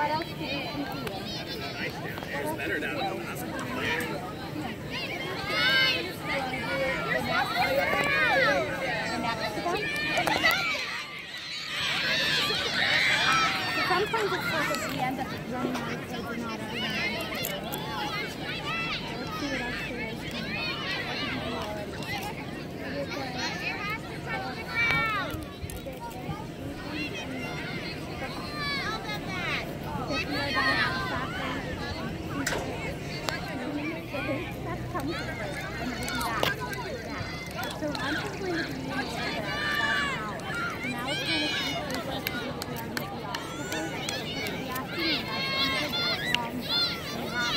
What else do you do? It's better down the. Sometimes it's like at the end of of paper, not everyone. Let's see what else there is. What did you do already? If you are down at the factory, comes first, and then back. Yeah. So I'm just going to be in there for about an hour. So now it's kind of too late for us to do the ground with the officer. The afternoon, that's when we go from we have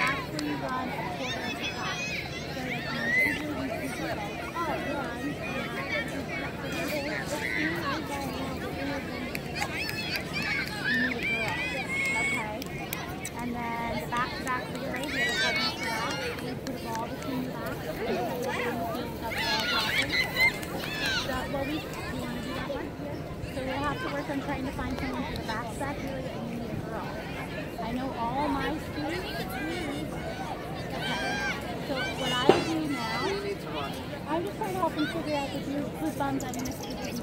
That's when you run a quarter of the time. So like on Tuesday, we can go, oh, run. Okay. And then the back to back for the radio, the button for that. We put a ball between the back. So, well, we, you want to do that one? So we'll have to work on trying to find someone for the really, and you need a girl. I know all my students. So what I do now, I'm just trying to help them figure out the who's buns I missed